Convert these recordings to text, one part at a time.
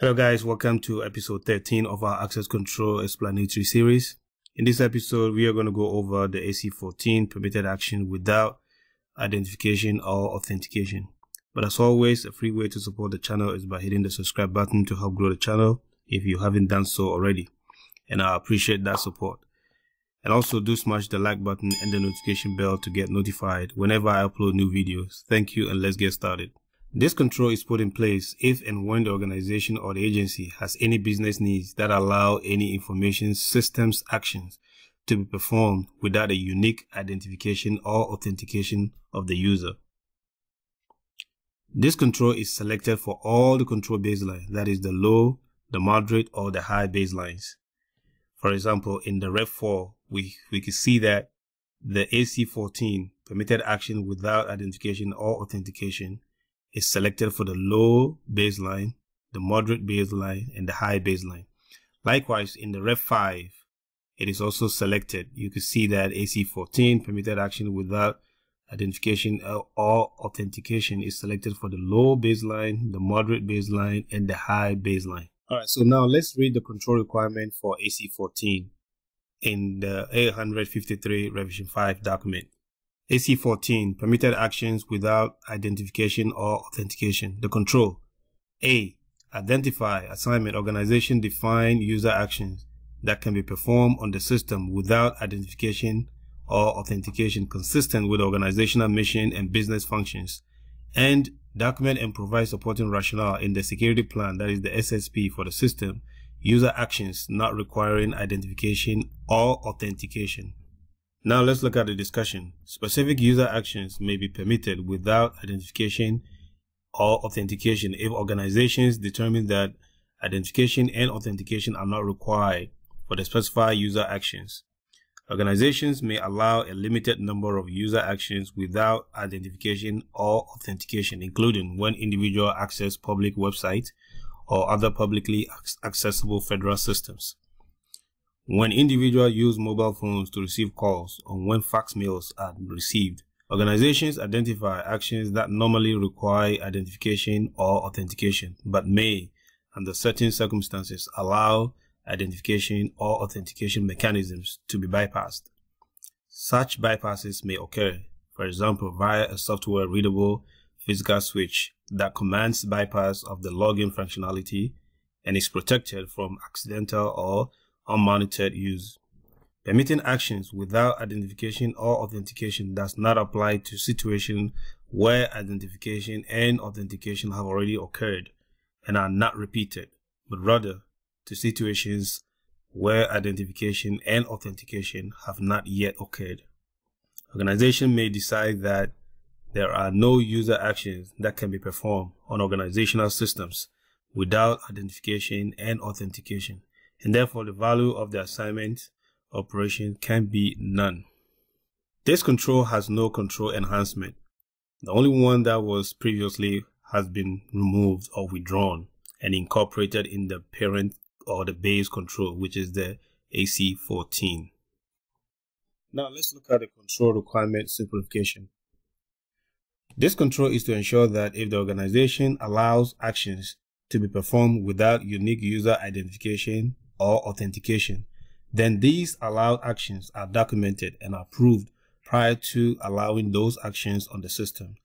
Hello guys, welcome to episode 13 of our access control explanatory series. In this episode, we are going to go over the AC14 permitted action without identification or authentication. But as always, a free way to support the channel is by hitting the subscribe button to help grow the channel if you haven't done so already. And I appreciate that support. And also do smash the like button and the notification bell to get notified whenever I upload new videos. Thank you and let's get started. This control is put in place if and when the organization or the agency has any business needs that allow any information systems actions to be performed without a unique identification or authentication of the user. This control is selected for all the control baselines, that is the low, the moderate, or the high baselines. For example, in the Rev 4, we, we can see that the AC14 permitted action without identification or authentication is selected for the low baseline, the moderate baseline, and the high baseline. Likewise, in the Rev 5, it is also selected. You can see that AC14 permitted action without identification or authentication is selected for the low baseline, the moderate baseline, and the high baseline. All right, so now let's read the control requirement for AC14 in the 853 revision 5 document. AC14 permitted actions without identification or authentication. The control A. Identify, assignment, organization define user actions that can be performed on the system without identification or authentication consistent with organizational mission and business functions and document and provide supporting rationale in the security plan that is the SSP for the system user actions not requiring identification or authentication. Now let's look at the discussion. Specific user actions may be permitted without identification or authentication if organizations determine that identification and authentication are not required for the specified user actions. Organizations may allow a limited number of user actions without identification or authentication, including when individuals access public websites or other publicly accessible federal systems. When individuals use mobile phones to receive calls or when fax mails are received, organizations identify actions that normally require identification or authentication, but may, under certain circumstances, allow identification or authentication mechanisms to be bypassed. Such bypasses may occur, for example, via a software readable physical switch that commands bypass of the login functionality and is protected from accidental or unmonitored use. Permitting actions without identification or authentication does not apply to situations where identification and authentication have already occurred and are not repeated, but rather to situations where identification and authentication have not yet occurred. Organization may decide that there are no user actions that can be performed on organizational systems without identification and authentication, and therefore the value of the assignment operation can be none. This control has no control enhancement. The only one that was previously has been removed or withdrawn and incorporated in the parent or the base control, which is the AC14. Now let's look at the control requirement simplification. This control is to ensure that if the organization allows actions to be performed without unique user identification or authentication, then these allowed actions are documented and approved prior to allowing those actions on the system.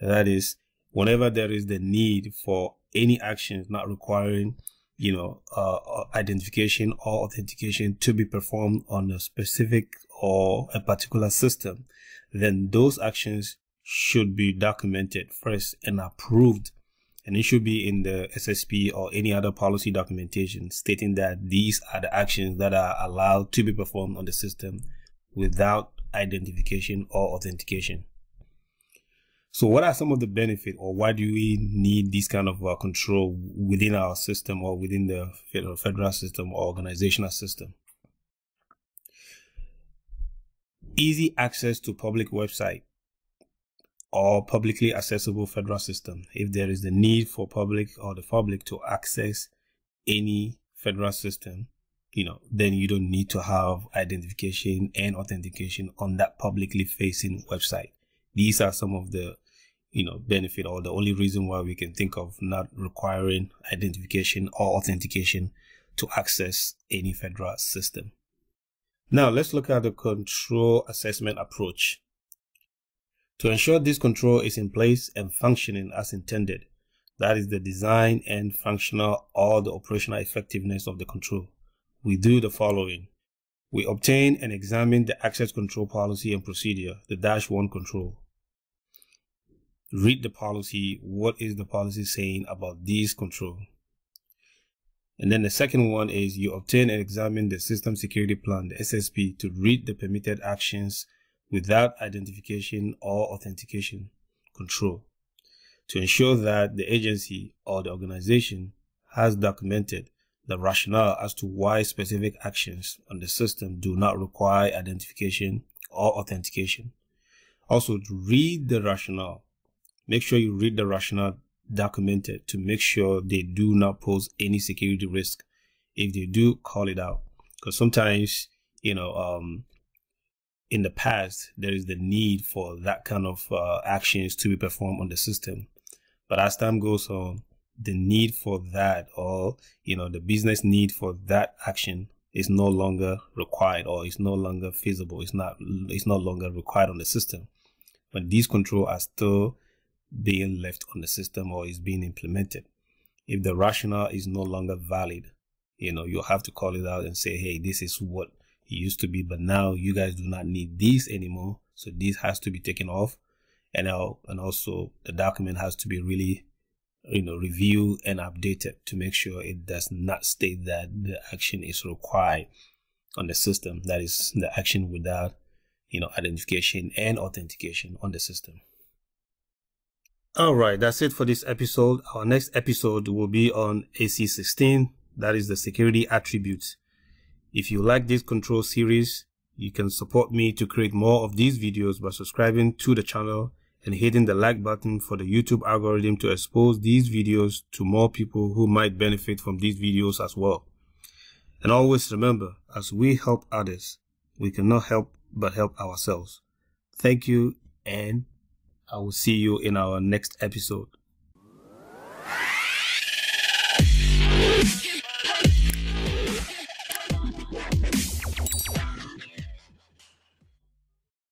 That is, whenever there is the need for any actions not requiring you know, uh, uh, identification or authentication to be performed on a specific or a particular system, then those actions should be documented first and approved. And it should be in the SSP or any other policy documentation stating that these are the actions that are allowed to be performed on the system without identification or authentication. So what are some of the benefits or why do we need this kind of uh, control within our system or within the federal system or organizational system? Easy access to public website or publicly accessible federal system. If there is the need for public or the public to access any federal system, you know, then you don't need to have identification and authentication on that publicly facing website. These are some of the you know, benefit or the only reason why we can think of not requiring identification or authentication to access any federal system. Now let's look at the control assessment approach. To ensure this control is in place and functioning as intended, that is the design and functional or the operational effectiveness of the control, we do the following. We obtain and examine the access control policy and procedure, the dash one control. Read the policy. What is the policy saying about this control? And then the second one is you obtain and examine the system security plan, the SSP, to read the permitted actions without identification or authentication control to ensure that the agency or the organization has documented the rationale as to why specific actions on the system do not require identification or authentication. Also, read the rationale. Make sure you read the rationale documented to make sure they do not pose any security risk. If they do, call it out. Because sometimes, you know, um, in the past, there is the need for that kind of uh, actions to be performed on the system. But as time goes on, the need for that or, you know, the business need for that action is no longer required or is no longer feasible. It's not, it's no longer required on the system. But these controls are still being left on the system or is being implemented. If the rationale is no longer valid, you know, you'll have to call it out and say, hey, this is what it used to be, but now you guys do not need these anymore. So this has to be taken off. And, now, and also the document has to be really, you know, reviewed and updated to make sure it does not state that the action is required on the system. That is the action without, you know, identification and authentication on the system. All right, that's it for this episode. Our next episode will be on AC16, that is the security attributes. If you like this control series, you can support me to create more of these videos by subscribing to the channel and hitting the like button for the YouTube algorithm to expose these videos to more people who might benefit from these videos as well. And always remember, as we help others, we cannot help but help ourselves. Thank you and I will see you in our next episode.